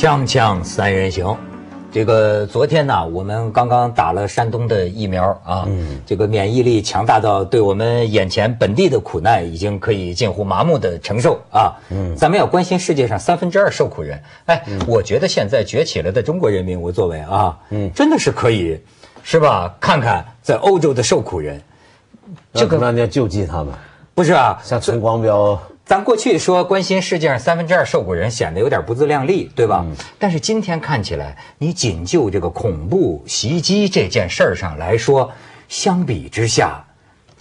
锵锵三人行，这个昨天呢，我们刚刚打了山东的疫苗啊，这个免疫力强大到对我们眼前本地的苦难已经可以近乎麻木的承受啊。嗯，咱们要关心世界上三分之二受苦人。哎，我觉得现在崛起了的中国人民，我作为啊，嗯，真的是可以，是吧？看看在欧洲的受苦人，这个要救济他们，不是啊？像陈光标。咱过去说关心世界上三分之二受苦人，显得有点不自量力，对吧？但是今天看起来，你仅就这个恐怖袭击这件事儿上来说，相比之下，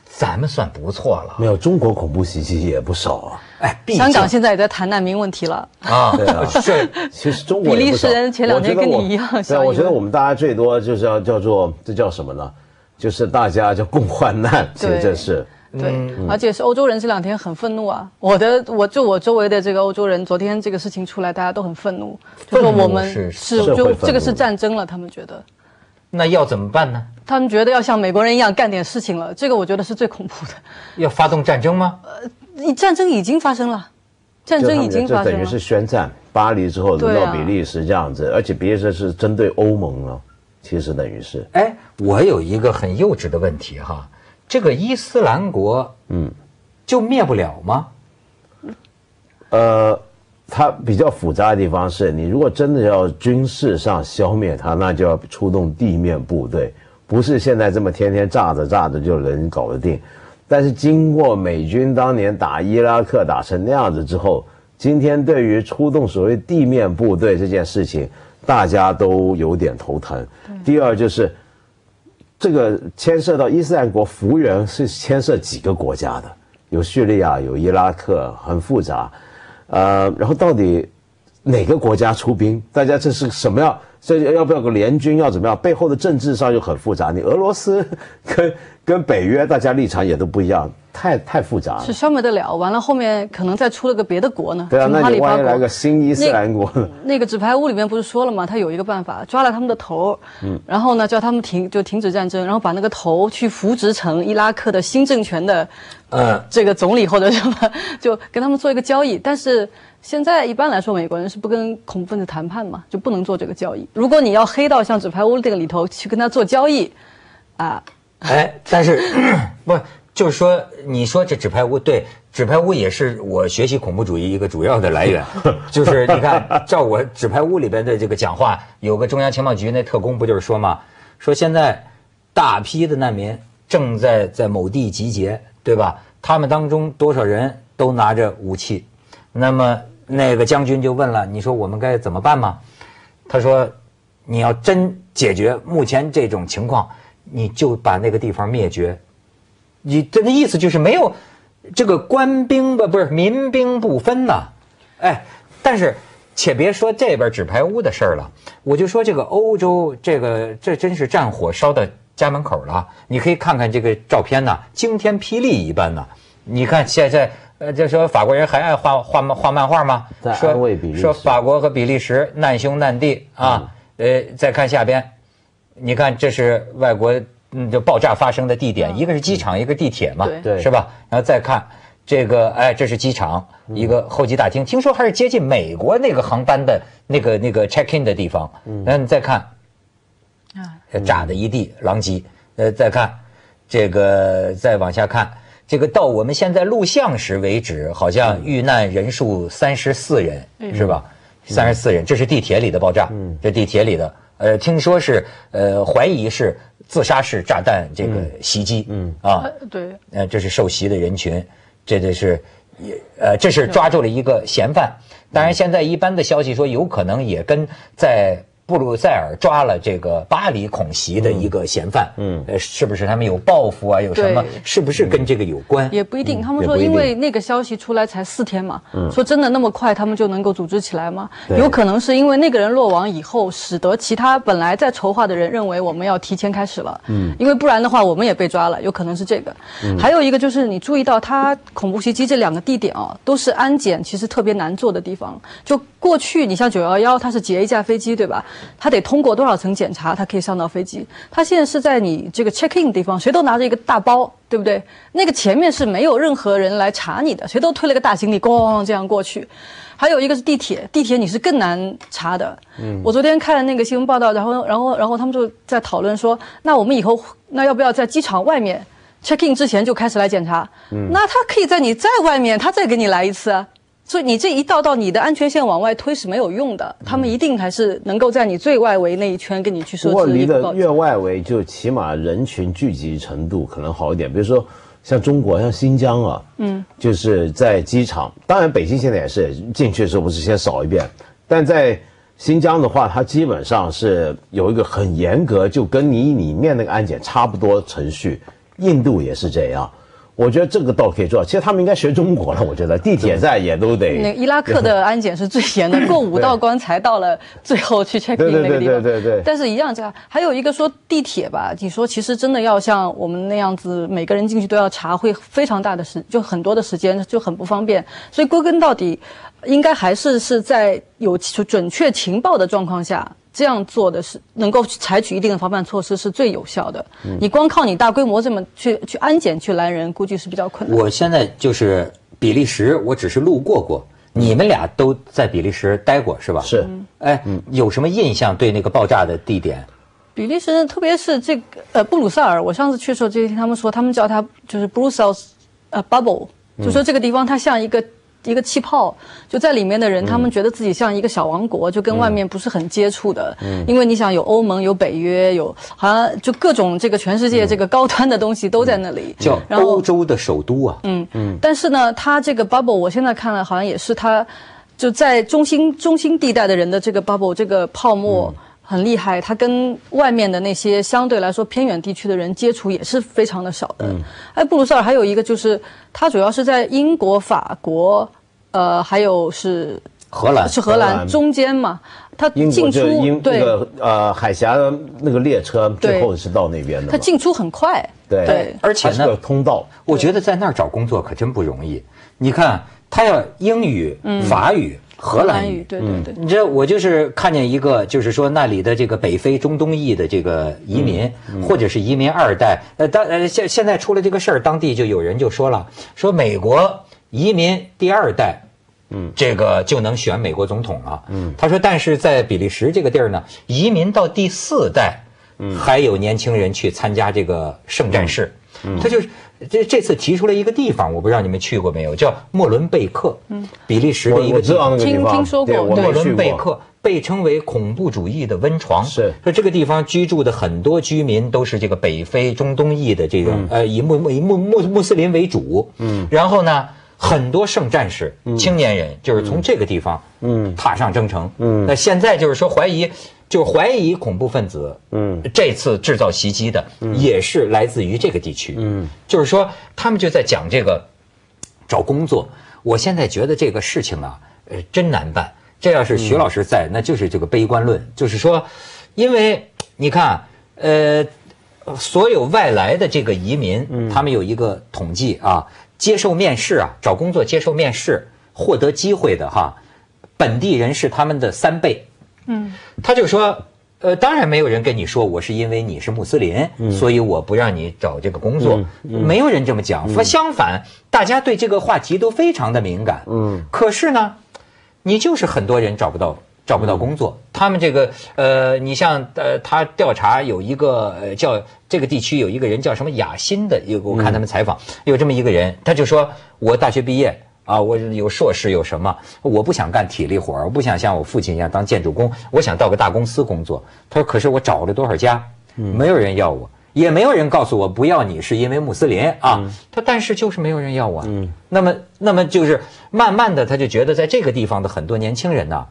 咱们算不错了。没有中国恐怖袭击也不少啊。哎，香港现在也在谈难民问题了啊。对啊，是。其实中国比利时人前两天跟你一样。对，我觉得我们大家最多就是要叫做这叫什么呢？就是大家叫共患难。其实这是。对，而且是欧洲人这两天很愤怒啊！我的，我就我周围的这个欧洲人，昨天这个事情出来，大家都很愤怒，就说我们是就这个是战争了，他们觉得。那要怎么办呢？他们觉得要像美国人一样干点事情了，这个我觉得是最恐怖的。要发动战争吗？呃，战争已经发生了，战争已经发生了。这等于是宣战，巴黎之后轮到比利时这样子，而且比利时是针对欧盟了，其实等于是。哎，我有一个很幼稚的问题哈。这个伊斯兰国，嗯，就灭不了吗？呃，它比较复杂的地方是，你如果真的要军事上消灭它，那就要出动地面部队，不是现在这么天天炸着炸着就能搞得定。但是经过美军当年打伊拉克打成那样子之后，今天对于出动所谓地面部队这件事情，大家都有点头疼。第二就是。这个牵涉到伊斯兰国幅员是牵涉几个国家的，有叙利亚，有伊拉克，很复杂。呃，然后到底哪个国家出兵？大家这是什么样？这要不要个联军？要怎么样？背后的政治上又很复杂。你俄罗斯跟跟北约，大家立场也都不一样。太 太复杂了，是消灭得了。完了后面可能再出了个别的国呢？对啊，那你万一来个新伊斯兰国？那个纸牌屋里面不是说了吗？他有一个办法，抓了他们的头，嗯，然后呢叫他们停就停止战争，然后把那个头去扶植成伊拉克的新政权的，呃，这个总理或者什么，就跟他们做一个交易。但是现在一般来说，美国人是不跟恐怖分子谈判嘛，就不能做这个交易。如果你要黑到像纸牌屋这个里头去跟他做交易，啊，哎，但是 不。就是说，你说这纸牌屋对纸牌屋也是我学习恐怖主义一个主要的来源。就是你看，照我纸牌屋里边的这个讲话，有个中央情报局那特工不就是说嘛，说现在大批的难民正在在某地集结，对吧？他们当中多少人都拿着武器。那么那个将军就问了，你说我们该怎么办吗？他说，你要真解决目前这种情况，你就把那个地方灭绝。你这个意思就是没有这个官兵不不是民兵不分呐，哎，但是且别说这边纸牌屋的事儿了，我就说这个欧洲这个这真是战火烧到家门口了。你可以看看这个照片呐，惊天霹雳一般呐。你看现在呃，就说法国人还爱画画漫画漫画吗？说说法国和比利时难兄难弟啊。呃，再看下边，你看这是外国。嗯，就爆炸发生的地点，一个是机场，一个地铁嘛，对，是吧？然后再看这个，哎，这是机场一个候机大厅，听说还是接近美国那个航班的那个那个 check in 的地方。嗯，然后你再看，啊，炸的一地狼藉。呃，再看这个，再往下看，这个到我们现在录像时为止，好像遇难人数三十四人，是吧？三十四人，这是地铁里的爆炸，嗯，这地铁里的，呃，听说是，呃，怀疑是。自杀式炸弹这个袭击，嗯啊，对，呃，这是受袭的人群，这这是也呃，这是抓住了一个嫌犯。当然，现在一般的消息说，有可能也跟在。布鲁塞尔抓了这个巴黎恐袭的一个嫌犯，嗯，呃，是不是他们有报复啊？有什么？是不是跟这个有关？也不一定。他们说，因为那个消息出来才四天嘛，说真的那么快，他们就能够组织起来吗？有可能是因为那个人落网以后，使得其他本来在筹划的人认为我们要提前开始了，嗯，因为不然的话我们也被抓了，有可能是这个。还有一个就是你注意到，他恐怖袭击这两个地点哦，都是安检其实特别难做的地方。就过去你像九幺幺，它是劫一架飞机，对吧？他得通过多少层检查，他可以上到飞机。他现在是在你这个 check in 地方，谁都拿着一个大包，对不对？那个前面是没有任何人来查你的，谁都推了个大行李，咣这样过去。还有一个是地铁，地铁你是更难查的。嗯，我昨天看那个新闻报道，然后然后然后他们就在讨论说，那我们以后那要不要在机场外面 check in 之前就开始来检查？嗯，那他可以在你在外面，他再给你来一次啊。所以你这一道道你的安全线往外推是没有用的，他们一定还是能够在你最外围那一圈跟你去设置。不过离得越外围，就起码人群聚集程度可能好一点。比如说像中国，像新疆啊，嗯，就是在机场，当然北京现在也是进去的时候不是先扫一遍，但在新疆的话，它基本上是有一个很严格，就跟你里面那个安检差不多程序。印度也是这样。我觉得这个倒可以做，其实他们应该学中国了。我觉得地铁站也都得。那伊拉克的安检是最严的，过五道关才到了最后去 check in 那个地方。对对对对对。但是一样这样，还有一个说地铁吧，你说其实真的要像我们那样子，每个人进去都要查，会非常大的时，就很多的时间就很不方便。所以归根到底，应该还是是在有准确情报的状况下。这样做的是能够采取一定的防范措施是最有效的。你光靠你大规模这么去去安检去拦人，估计是比较困难。我现在就是比利时，我只是路过过。你们俩都在比利时待过是吧？是。哎，有什么印象对那个爆炸的地点？比利时，特别是这个呃布鲁塞尔，我上次去的时候就听他们说，他们叫它就是 Brussels 呃 bubble，就说这个地方它像一个。一个气泡就在里面的人，他们觉得自己像一个小王国，就跟外面不是很接触的。嗯，因为你想有欧盟、有北约、有好像就各种这个全世界这个高端的东西都在那里。叫欧洲的首都啊。嗯嗯。但是呢，它这个 bubble，我现在看了好像也是它就在中心中心地带的人的这个 bubble 这个泡沫。很厉害，他跟外面的那些相对来说偏远地区的人接触也是非常的少的。哎，布鲁塞尔还有一个就是，它主要是在英国、法国，呃，还有是荷兰，是荷兰中间嘛。它进出对呃海峡那个列车最后是到那边的。它进出很快，对，而且呢，通道。我觉得在那儿找工作可真不容易。你看，他要英语、法语。荷兰语，对对对，你知道我就是看见一个，就是说那里的这个北非中东裔的这个移民，或者是移民二代，呃，当呃现现在出了这个事儿，当地就有人就说了，说美国移民第二代，嗯，这个就能选美国总统了，嗯，他说，但是在比利时这个地儿呢，移民到第四代，嗯，还有年轻人去参加这个圣战士，嗯，他就是。这这次提出了一个地方，我不知道你们去过没有，叫莫伦贝克，嗯，比利时的一个地方。听听说过，莫伦贝克被称为恐怖主义的温床。是说这个地方居住的很多居民都是这个北非中东裔的这个呃以穆以穆穆穆斯林为主，嗯，然后呢，很多圣战士、青年人就是从这个地方嗯踏上征程，嗯，那现在就是说怀疑。就怀疑恐怖分子，嗯，这次制造袭击的也是来自于这个地区，嗯，就是说他们就在讲这个找工作。我现在觉得这个事情啊，呃，真难办。这要是徐老师在，那就是这个悲观论，就是说，因为你看，呃，所有外来的这个移民，他们有一个统计啊，接受面试啊，找工作接受面试获得机会的哈，本地人是他们的三倍。嗯，他就说，呃，当然没有人跟你说我是因为你是穆斯林，所以我不让你找这个工作，没有人这么讲。说相反，大家对这个话题都非常的敏感。嗯，可是呢，你就是很多人找不到找不到工作。他们这个，呃，你像呃，他调查有一个叫这个地区有一个人叫什么雅欣的，有我看他们采访有这么一个人，他就说我大学毕业。啊，我有硕士，有什么？我不想干体力活我不想像我父亲一样当建筑工，我想到个大公司工作。他说：“可是我找了多少家，没有人要我，也没有人告诉我不要你是因为穆斯林啊。”他但是就是没有人要我。嗯，那么那么就是慢慢的，他就觉得在这个地方的很多年轻人呢，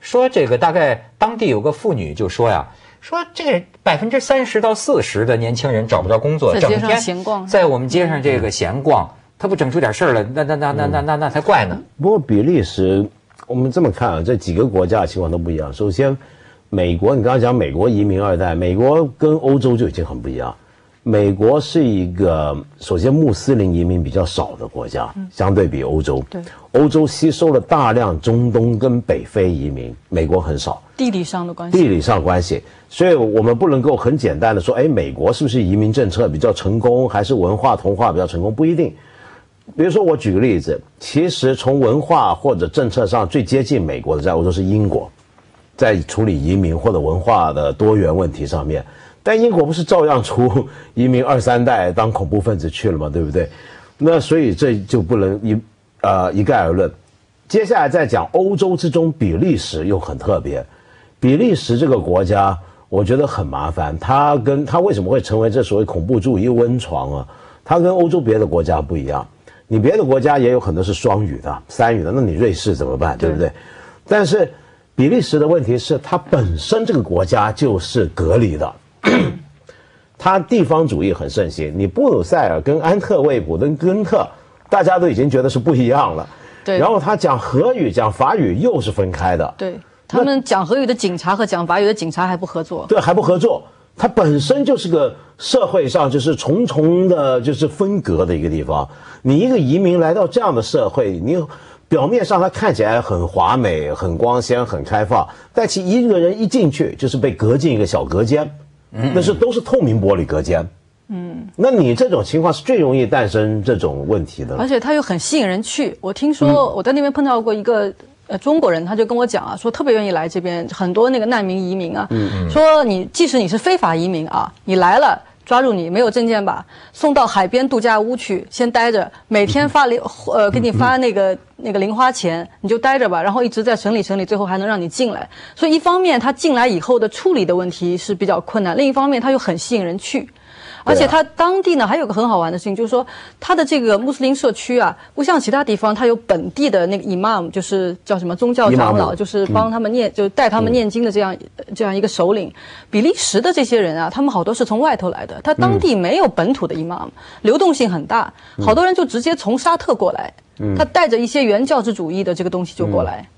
说这个大概当地有个妇女就说呀，说这百分之三十到四十的年轻人找不着工作，整天在我们街上这个闲逛。他不整出点事儿来，那那那那那那那才怪呢。不过比利时，我们这么看啊，这几个国家的情况都不一样。首先，美国，你刚刚讲美国移民二代，美国跟欧洲就已经很不一样。美国是一个首先穆斯林移民比较少的国家，相对比欧洲。对。欧洲吸收了大量中东跟北非移民，美国很少。地理上的关系，地理上关系，所以我们不能够很简单的说，哎，美国是不是移民政策比较成功，还是文化同化比较成功？不一定。比如说，我举个例子，其实从文化或者政策上最接近美国的，在欧洲是英国，在处理移民或者文化的多元问题上面，但英国不是照样出移民二三代当恐怖分子去了吗？对不对？那所以这就不能一呃一概而论。接下来再讲欧洲之中，比利时又很特别。比利时这个国家，我觉得很麻烦。它跟它为什么会成为这所谓恐怖主义温床啊？它跟欧洲别的国家不一样。你别的国家也有很多是双语的、三语的，那你瑞士怎么办？对不对？但是比利时的问题是，它本身这个国家就是隔离的，它地方主义很盛行。你布鲁塞尔跟安特卫普跟根特，大家都已经觉得是不一样了。对。然后他讲荷语、讲法语又是分开的。对。他们讲荷语的警察和讲法语的警察还不合作。对，还不合作。它本身就是个社会上就是重重的，就是分隔的一个地方。你一个移民来到这样的社会，你表面上它看起来很华美、很光鲜、很开放，但其一个人一进去就是被隔进一个小隔间，那是都是透明玻璃隔间。嗯，那你这种情况是最容易诞生这种问题的。而且它又很吸引人去。我听说我在那边碰到过一个。呃，中国人他就跟我讲啊，说特别愿意来这边，很多那个难民移民啊，说你即使你是非法移民啊，你来了抓住你没有证件吧，送到海边度假屋去先待着，每天发零呃给你发那个那个零花钱，你就待着吧，然后一直在审理审理，最后还能让你进来。所以一方面他进来以后的处理的问题是比较困难，另一方面他又很吸引人去。而且他当地呢还有个很好玩的事情，就是说他的这个穆斯林社区啊，不像其他地方，他有本地的那个 imam，就是叫什么宗教长老，就是帮他们念，就带他们念经的这样这样一个首领。比利时的这些人啊，他们好多是从外头来的，他当地没有本土的 imam，流动性很大，好多人就直接从沙特过来，他带着一些原教旨主义的这个东西就过来。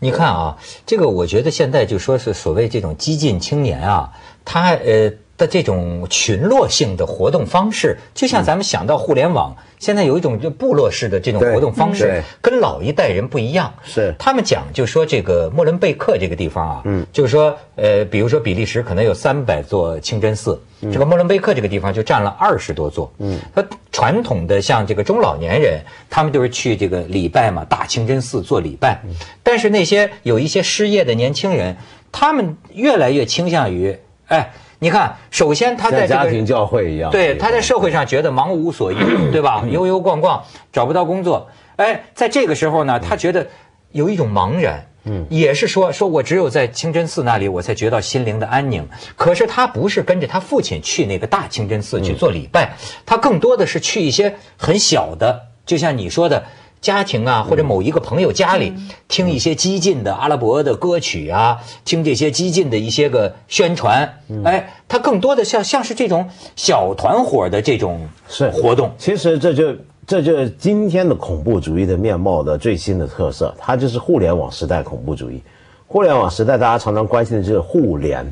你看啊，这个我觉得现在就说是所谓这种激进青年啊，他呃。的这种群落性的活动方式，就像咱们想到互联网，现在有一种就部落式的这种活动方式，跟老一代人不一样。是他们讲，就说这个莫伦贝克这个地方啊，嗯，就是说，呃，比如说比利时可能有三百座清真寺，这个莫伦贝克这个地方就占了二十多座。嗯，他传统的像这个中老年人，他们就是去这个礼拜嘛，大清真寺做礼拜。但是那些有一些失业的年轻人，他们越来越倾向于，哎。你看，首先他在家庭教会一样，对，他在社会上觉得忙无所依，对吧？悠悠逛逛，找不到工作。哎，在这个时候呢，他觉得有一种茫然，嗯，也是说，说我只有在清真寺那里，我才觉得心灵的安宁。可是他不是跟着他父亲去那个大清真寺去做礼拜，他更多的是去一些很小的，就像你说的。家庭啊，或者某一个朋友家里听一些激进的阿拉伯的歌曲啊，听这些激进的一些个宣传，哎，它更多的像像是这种小团伙的这种是活动。其实这就这就是今天的恐怖主义的面貌的最新的特色，它就是互联网时代恐怖主义。互联网时代大家常常关心的就是互联，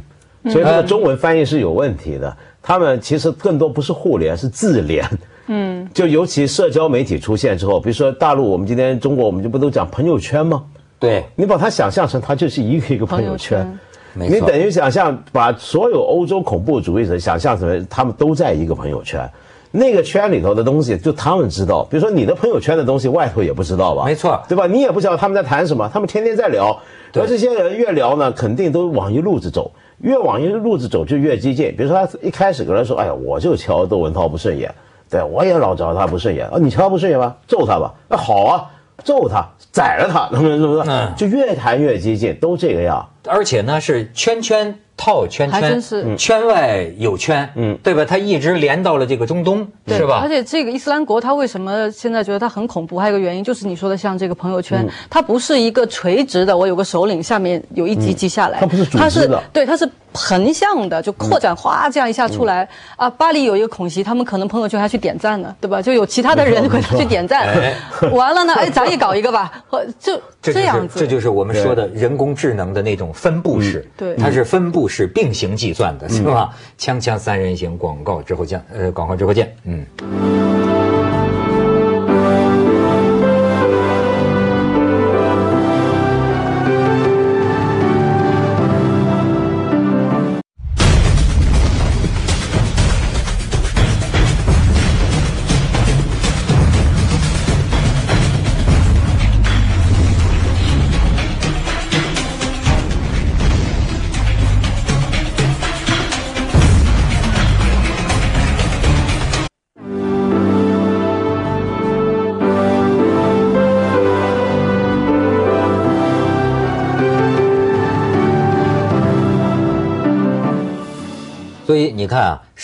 所以这个中文翻译是有问题的。他们其实更多不是互联，是自联。嗯，就尤其社交媒体出现之后，比如说大陆，我们今天中国，我们就不都讲朋友圈吗？对，你把它想象成它就是一个一个朋友圈，你等于想象把所有欧洲恐怖主义者想象成他们都在一个朋友圈，那个圈里头的东西就他们知道，比如说你的朋友圈的东西外头也不知道吧？没错，对吧？你也不知道他们在谈什么，他们天天在聊，而这些人越聊呢，肯定都往一路子走，越往一路子走就越激进。比如说他一开始跟人说：“哎呀，我就瞧窦文涛不顺眼。”对，我也老找他不顺眼啊！你瞧他不顺眼吗，揍他吧！那好啊，揍他，宰了他，是不是？嗯，就越谈越激进，都这个样。而且呢，是圈圈套圈圈，圈外有圈，嗯，对吧？他一直连到了这个中东，是吧？而且这个伊斯兰国，他为什么现在觉得他很恐怖？还有一个原因就是你说的，像这个朋友圈，它不是一个垂直的，我有个首领，下面有一级级下来，它不是组织的，对，它是。横向的就扩展，哗，这样一下出来啊！巴黎有一个恐袭，他们可能朋友圈还去点赞呢，对吧？就有其他的人会去点赞，完了呢，哎，咱也搞一个吧，就这样子。这就是我们说的人工智能的那种分布式，对，它是分布式并行计算的，是吧？锵锵三人行，广告之后见，呃，广告之后见，嗯。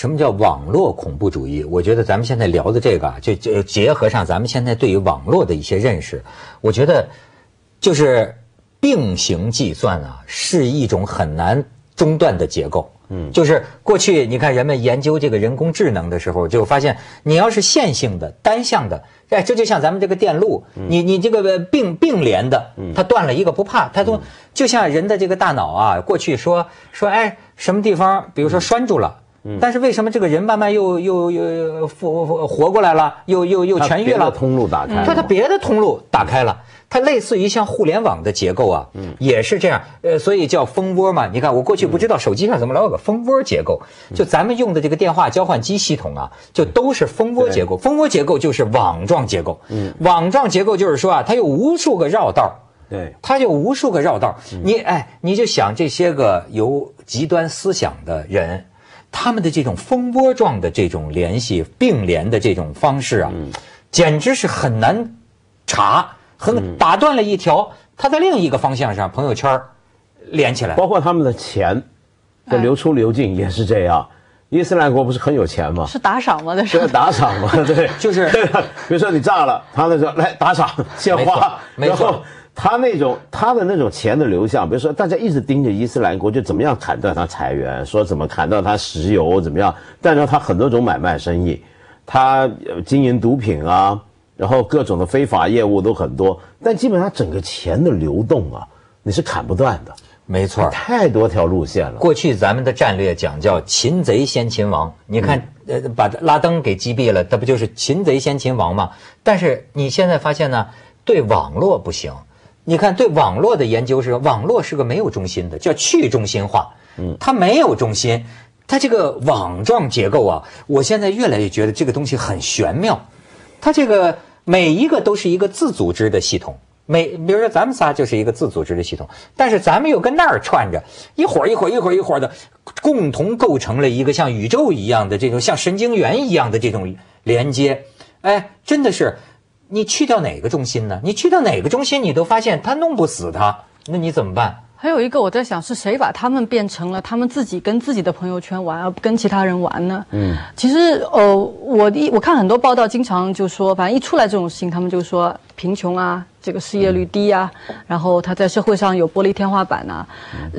什么叫网络恐怖主义？我觉得咱们现在聊的这个啊，就就结合上咱们现在对于网络的一些认识，我觉得就是并行计算啊，是一种很难中断的结构。嗯，就是过去你看人们研究这个人工智能的时候，就发现你要是线性的、单向的，哎，这就像咱们这个电路，你你这个并并联的，它断了一个不怕，它都就像人的这个大脑啊，过去说说哎什么地方，比如说拴住了。但是为什么这个人慢慢又又又复活过来了，又又又痊愈了？通路打开，了，他别的通路打开了，它类似于像互联网的结构啊，也是这样。呃，所以叫蜂窝嘛。你看，我过去不知道手机上怎么老有个蜂窝结构，就咱们用的这个电话交换机系统啊，就都是蜂窝结构。蜂窝结构就是网状结构。嗯，网状结构就是说啊，它有无数个绕道。对，它有无数个绕道。你哎，你就想这些个有极端思想的人。他们的这种蜂窝状的这种联系并联的这种方式啊，简直是很难查，很打断了一条，他在另一个方向上朋友圈连起来。包括他们的钱的流出流进也是这样。伊斯兰国不是很有钱吗？是打赏吗？那是打赏吗？对，就是 比如说你炸了，他那说来打赏献花，没错。他那种他的那种钱的流向，比如说大家一直盯着伊斯兰国，就怎么样砍断他财源，说怎么砍断他石油，怎么样？但是他很多种买卖生意，他经营毒品啊，然后各种的非法业务都很多。但基本上整个钱的流动啊，你是砍不断的。没错，太多条路线了。过去咱们的战略讲叫擒贼先擒王，你看，呃，把拉登给击毙了，这不就是擒贼先擒王吗？但是你现在发现呢，对网络不行。你看，对网络的研究是，网络是个没有中心的，叫去中心化。嗯，它没有中心，它这个网状结构啊，我现在越来越觉得这个东西很玄妙。它这个每一个都是一个自组织的系统，每比如说咱们仨就是一个自组织的系统，但是咱们又跟那儿串着，一会儿一会儿一会儿一会儿的，共同构成了一个像宇宙一样的这种像神经元一样的这种连接。哎，真的是。你去掉哪个中心呢？你去掉哪个中心，你都发现他弄不死他，那你怎么办？还有一个我在想，是谁把他们变成了他们自己跟自己的朋友圈玩，而不跟其他人玩呢？嗯，其实呃，我一我看很多报道，经常就说，反正一出来这种事情，他们就说贫穷啊，这个失业率低啊，然后他在社会上有玻璃天花板呐，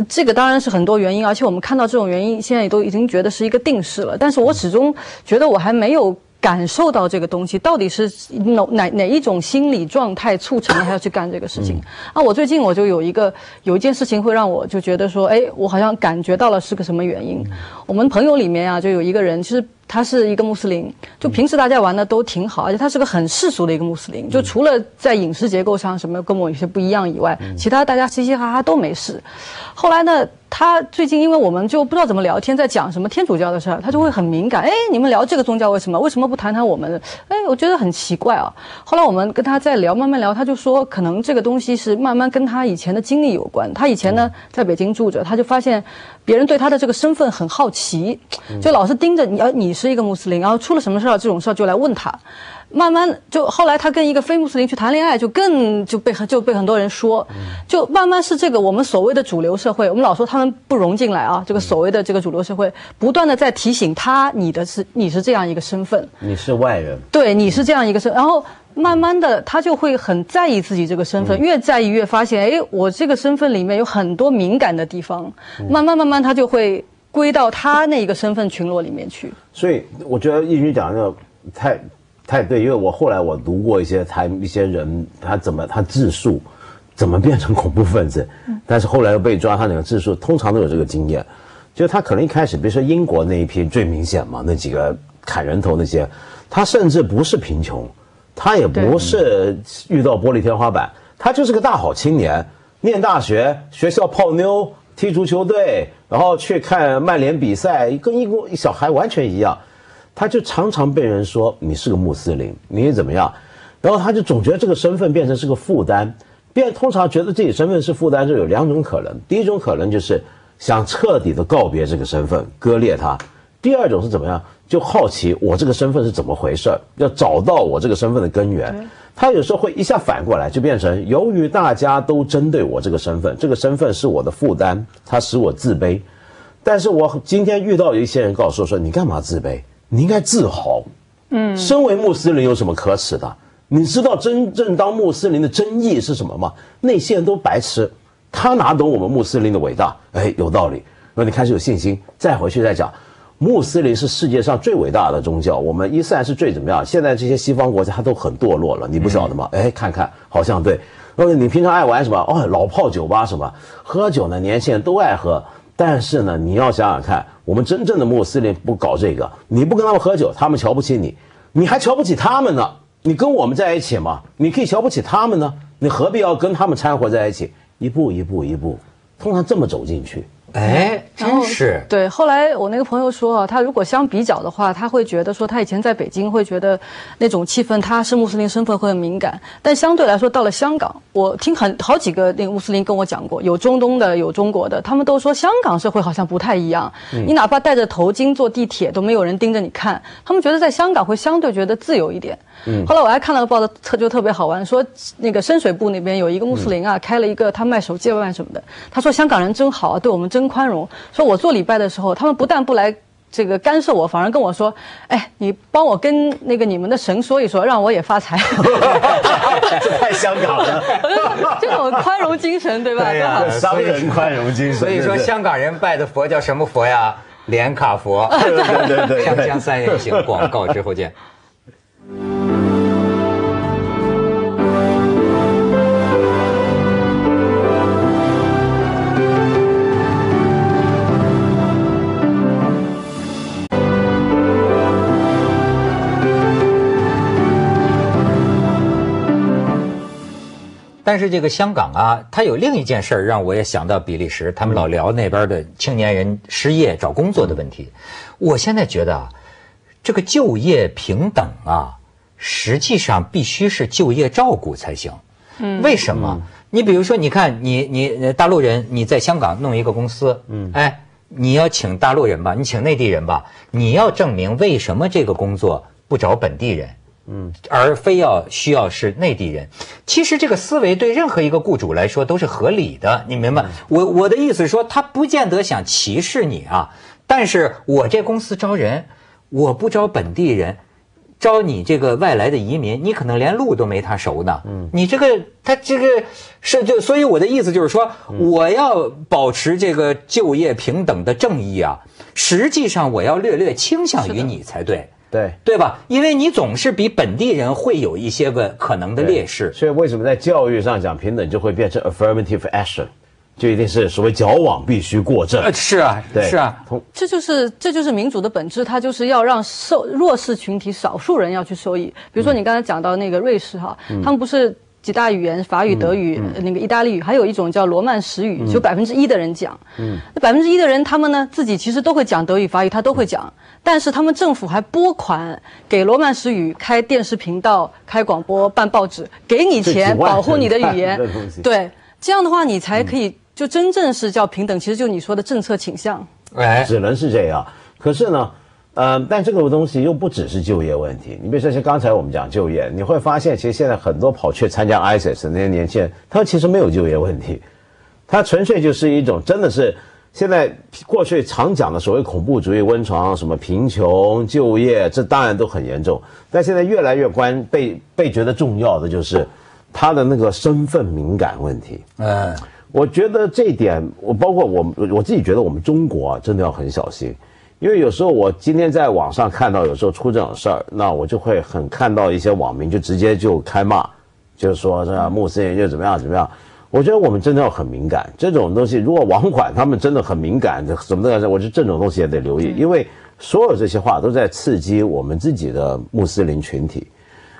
这个当然是很多原因，而且我们看到这种原因，现在也都已经觉得是一个定式了。但是我始终觉得我还没有。感受到这个东西到底是哪哪哪一种心理状态促成了他要去干这个事情啊？我最近我就有一个有一件事情会让我就觉得说，哎，我好像感觉到了是个什么原因。我们朋友里面啊，就有一个人，其实他是一个穆斯林，就平时大家玩的都挺好，而且他是个很世俗的一个穆斯林，就除了在饮食结构上什么跟我有些不一样以外，其他大家嘻嘻哈哈都没事。后来呢？他最近，因为我们就不知道怎么聊天，在讲什么天主教的事儿，他就会很敏感。哎，你们聊这个宗教为什么？为什么不谈谈我们？哎，我觉得很奇怪啊。后来我们跟他在聊，慢慢聊，他就说，可能这个东西是慢慢跟他以前的经历有关。他以前呢在北京住着，他就发现别人对他的这个身份很好奇，就老是盯着你，而你是一个穆斯林，然后出了什么事儿，这种事儿就来问他。慢慢就后来他跟一个非穆斯林去谈恋爱，就更就被就被很多人说，就慢慢是这个我们所谓的主流社会，我们老说他们不融进来啊，这个所谓的这个主流社会不断的在提醒他，你的是你是这样一个身份，你是外人，对，你是这样一个身，然后慢慢的他就会很在意自己这个身份，越在意越发现，哎，我这个身份里面有很多敏感的地方，慢慢慢慢他就会归到他那一个身份群落里面去。所以我觉得易军讲的太。太对，因为我后来我读过一些他一些人，他怎么他自述，怎么变成恐怖分子，但是后来又被抓，他那个自述通常都有这个经验，就他可能一开始，比如说英国那一批最明显嘛，那几个砍人头那些，他甚至不是贫穷，他也不是遇到玻璃天花板，他就是个大好青年，念大学，学校泡妞，踢足球队，然后去看曼联比赛，跟英国小孩完全一样。他就常常被人说你是个穆斯林，你怎么样？然后他就总觉得这个身份变成是个负担，变通常觉得自己身份是负担，就有两种可能。第一种可能就是想彻底的告别这个身份，割裂它；第二种是怎么样？就好奇我这个身份是怎么回事，要找到我这个身份的根源。他有时候会一下反过来，就变成由于大家都针对我这个身份，这个身份是我的负担，它使我自卑。但是我今天遇到一些人告诉我说：“你干嘛自卑？你应该自豪。嗯，身为穆斯林有什么可耻的？你知道真正当穆斯林的真意是什么吗？那些人都白痴，他哪懂我们穆斯林的伟大？哎，有道理。那你开始有信心，再回去再讲。穆斯林是世界上最伟大的宗教，我们伊斯兰是最怎么样？现在这些西方国家它都很堕落了，你不晓得吗？哎，看看，好像对。那么你平常爱玩什么？哦，老泡酒吧什么？喝酒呢？年轻人都爱喝。但是呢，你要想想看，我们真正的穆斯林不搞这个，你不跟他们喝酒，他们瞧不起你，你还瞧不起他们呢？你跟我们在一起吗？你可以瞧不起他们呢？你何必要跟他们掺和在一起？一步一步一步，通常这么走进去。哎，真是对。后来我那个朋友说啊，他如果相比较的话，他会觉得说，他以前在北京会觉得那种气氛，他是穆斯林身份会很敏感。但相对来说，到了香港，我听很好几个那个穆斯林跟我讲过，有中东的，有中国的，他们都说香港社会好像不太一样。你哪怕戴着头巾坐地铁，都没有人盯着你看。他们觉得在香港会相对觉得自由一点。后来我还看了个报道，特就特别好玩，说那个深水埗那边有一个穆斯林啊，开了一个他卖手机外卖什么的。他说香港人真好啊，对我们真。宽容，说我做礼拜的时候，他们不但不来这个干涉我，反而跟我说：“哎，你帮我跟那个你们的神说一说，让我也发财。”这太香港了，这种宽容精神，对吧？对呀，商人宽容精神。所以说，香港人拜的佛叫什么佛呀？连卡佛。对对对，锵锵三人行，广告之后见。但是这个香港啊，它有另一件事儿让我也想到比利时，他们老聊那边的青年人失业找工作的问题。我现在觉得啊，这个就业平等啊，实际上必须是就业照顾才行。嗯，为什么？你比如说，你看你你大陆人，你在香港弄一个公司，嗯，哎，你要请大陆人吧，你请内地人吧，你要证明为什么这个工作不找本地人。嗯，而非要需要是内地人，其实这个思维对任何一个雇主来说都是合理的，你明白？我我的意思是说，他不见得想歧视你啊，但是我这公司招人，我不招本地人，招你这个外来的移民，你可能连路都没他熟呢。嗯，你这个他这个是就，所以我的意思就是说，我要保持这个就业平等的正义啊，实际上我要略略倾向于你才对。对对吧？因为你总是比本地人会有一些个可能的劣势，所以为什么在教育上讲平等就会变成 affirmative action，就一定是所谓矫枉必须过正。是啊，对，是啊，这就是这就是民主的本质，它就是要让受弱势群体、少数人要去受益。比如说你刚才讲到那个瑞士哈，他们不是。几大语言，法语、德语，那个意大利语，还有一种叫罗曼史语，就百分之一的人讲。嗯，那百分之一的人，他们呢自己其实都会讲德语、法语，他都会讲。但是他们政府还拨款给罗曼史语开电视频道、开广播、办报纸，给你钱保护你的语言。对，这样的话你才可以就真正是叫平等。其实就你说的政策倾向，哎，只能是这样。可是呢？嗯，但这个东西又不只是就业问题。你比如说像刚才我们讲就业，你会发现，其实现在很多跑去参加 ISIS 的那些年轻人，他其实没有就业问题，他纯粹就是一种真的是现在过去常讲的所谓恐怖主义温床，什么贫穷、就业，这当然都很严重。但现在越来越关被被觉得重要的就是他的那个身份敏感问题。嗯，我觉得这一点，我包括我我自己觉得我们中国啊，真的要很小心。因为有时候我今天在网上看到有时候出这种事儿，那我就会很看到一些网民就直接就开骂，就是说这穆斯林就怎么样怎么样。我觉得我们真的要很敏感，这种东西如果网管他们真的很敏感，怎么的？我觉得这种东西也得留意，因为所有这些话都在刺激我们自己的穆斯林群体。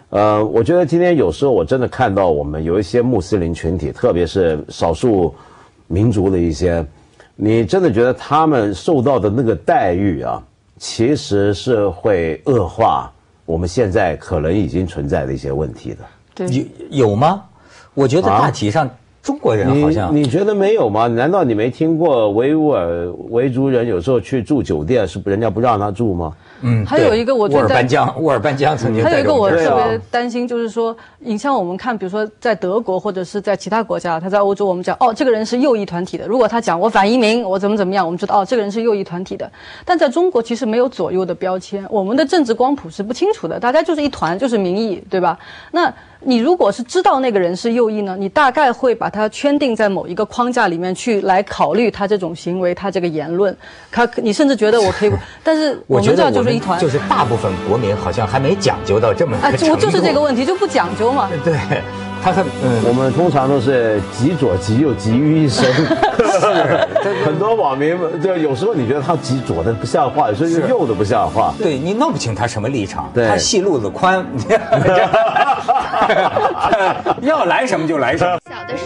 呃，我觉得今天有时候我真的看到我们有一些穆斯林群体，特别是少数民族的一些。你真的觉得他们受到的那个待遇啊，其实是会恶化我们现在可能已经存在的一些问题的？对，有有吗？我觉得大体上中国人好像你你觉得没有吗？难道你没听过维吾尔维族人有时候去住酒店是人家不让他住吗？嗯，还有一个我觉得沃尔班江，沃尔班江曾经还有一个我特别担心，就是说，你像我们看，比如说在德国或者是在其他国家，他在欧洲，我们讲哦，这个人是右翼团体的。如果他讲我反移民，我怎么怎么样，我们知道哦，这个人是右翼团体的。但在中国其实没有左右的标签，我们的政治光谱是不清楚的，大家就是一团，就是民意，对吧？那你如果是知道那个人是右翼呢，你大概会把他圈定在某一个框架里面去来考虑他这种行为，他这个言论，他你甚至觉得我可以，但是我们知道得我们就是一团，就是大部分国民好像还没讲究到这么啊，就我就是这个问问题，就不讲究嘛。对，他很嗯。我们通常都是极左极右集于一身，很多网民就有时候你觉得他极左的不像话，有时候又右的不像话。对你弄不清他什么立场，对他戏路子宽，要来什么就来什么。小的时